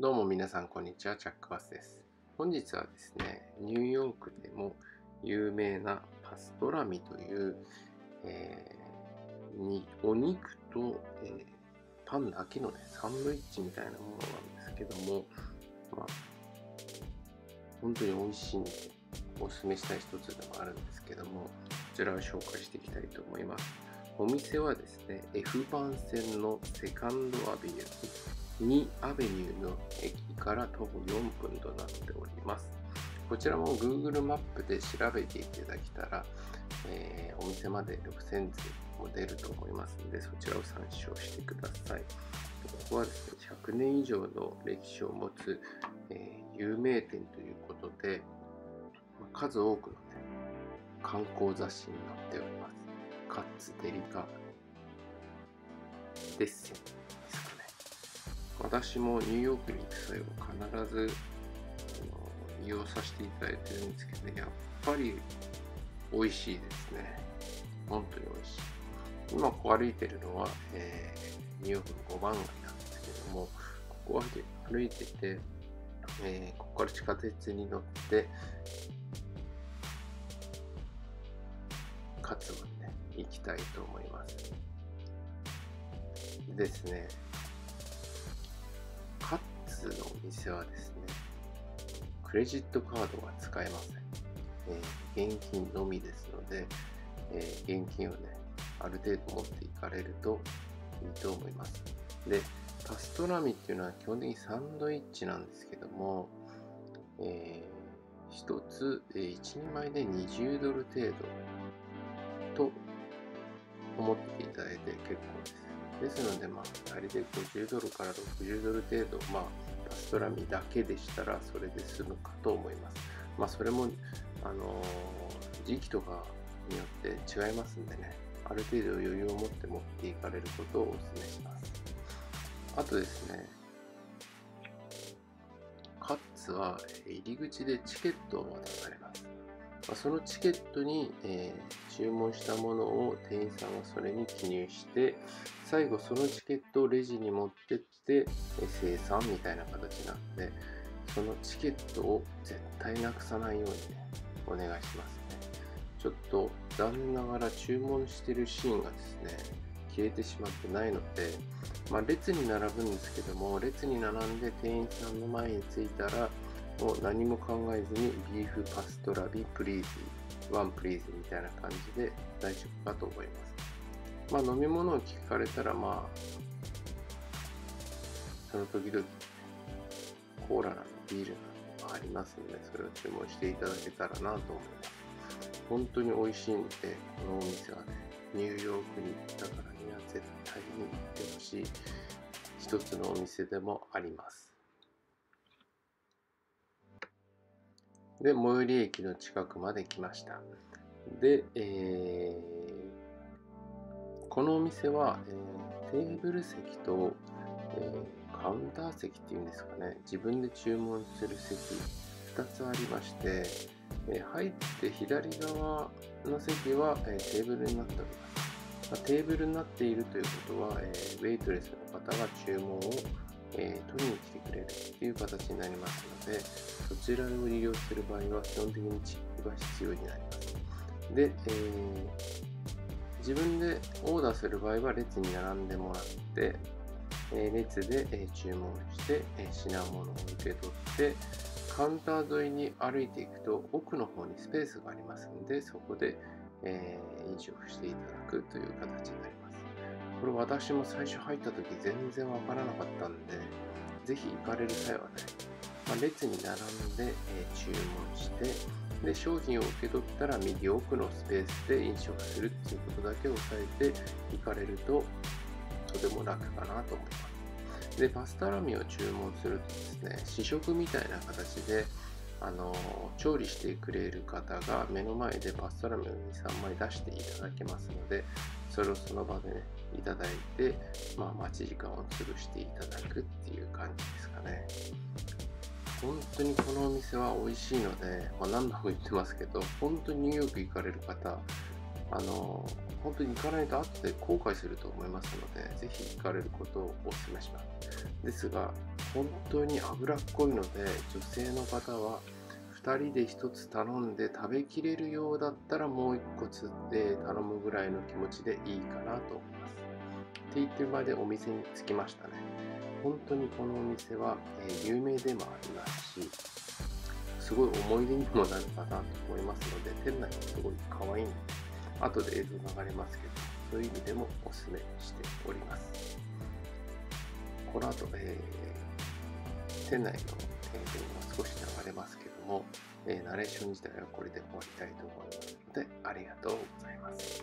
どうも皆さんこんにちは、チャックバスです。本日はですね、ニューヨークでも有名なパストラミという、えー、にお肉と、えー、パンだけのね、サンドイッチみたいなものなんですけども、まあ、本当に美味しいんで、お勧めしたい一つでもあるんですけども、こちらを紹介していきたいと思います。お店はですね、F 番線のセカンドアビニュー2アベニューの駅から徒歩4分となっております。こちらも Google マップで調べていただけたら、えー、お店まで路線図も出ると思いますので、そちらを参照してください。ここはですね、100年以上の歴史を持つ、えー、有名店ということで、数多くの、ね、観光雑誌に載っております。カッツデリカです私もニューヨークに行く際は必ず利用させていただいてるんですけど、やっぱり美味しいですね。本当に美味しい。今こう歩いてるのは、えー、ニューヨークの5番街なんですけども、ここは歩いてて、えー、ここから地下鉄に乗って、勝つまで、ね、行きたいと思います。ですね、スのお店はですね、クレジットカードは使えません。えー、現金のみですので、えー、現金をね、ある程度持っていかれるといいと思います。で、パストラミっていうのは基本的にサンドイッチなんですけども、えー、1つ、え、1人前で20ドル程度と思っていただいて結構です。ですので、まあ、あれで50ドルから60ドル程度、まあ、パストラミだけでしたらそれで済むかと思います。まあ、それも、あのー、時期とかによって違いますんでね、ある程度余裕を持って持っていかれることをお勧めします。あとですね、カッツは入り口でチケットを渡されます。ま、そのチケットに、えー、注文したものを店員さんがそれに記入して最後そのチケットをレジに持ってって、え、生産みたいな形なんでそのチケットを絶対なくさないようにねお願いしますね。ちょっと残念ながら注文してるシーンがですね消えてしまってないので、まあ、列に並ぶんですけども列に並んで店員さんの前に着いたらもう何も考えずに beef pastrami please one please みたいな感じで大丈夫かと思います。まあ飲み物を聞かれたらまあその時々コーラなのビールなのありますのでそれを注文していただけたらなと思います。本当に美味しいんでこのお店はねニューヨークに行ったからには絶対に行ってほしい一つのお店でもあります。で、最寄り駅の近くまで来ました。で、えー、このお店は、えー、テーブル席と、えー、カウンター席っていうんですかね、自分で注文する席2つありまして、え入って左側の席は、えテーブルになっております。まあ、テーブルになっているということは、えウェイトレスの方が注文をえー、取りに来てくれるという形になりますので、そちらを利用する場合は基本的にチップが必要になります。で、えー、自分でオーダーする場合は列に並んでもらって、えー、列で、え注文して、え品物を受け取って、カウンター沿いに歩いていくと奥の方にスペースがありますので、そこで、え飲食していただくという形になります。これ私も最初入った時全然わからなかったんで、ぜひ行かれる際はね、まあ、列に並んで、えー、注文して、で、商品を受け取ったら右奥のスペースで飲食するっていうことだけ押さえて行かれると、とても楽かなと思います。で、パスタラミを注文するとですね、試食みたいな形で、あの調理してくれる方が目の前でパスタラメを2、3枚出していただけますので、それをその場でね、いただいて、まあ、待ち時間を潰していただくっていう感じですかね。本当にこのお店は美味しいので、まあ、何度も言ってますけど、本当にニューヨーク行かれる方、あの本当に行かないと後で後悔すると思いますので、ぜひ行かれることをお勧めします。ですが、本当に脂っこいので、女性の方は2人で1つ頼んで食べきれるようだったらもう1個釣って頼むぐらいの気持ちでいいかなと思います。って言ってる場でお店に着きましたね。本当にこのお店は、えー、有名でもありますし、すごい思い出にもなるかなと思いますので、店内もすごい可愛いんです、後で映像が流れますけど、そういう意味でもお勧めしております。この後、えー、店内の映像が少し流れますけども、えー、ナレーション自体はこれで終わりたいと思いますので、ありがとうございます。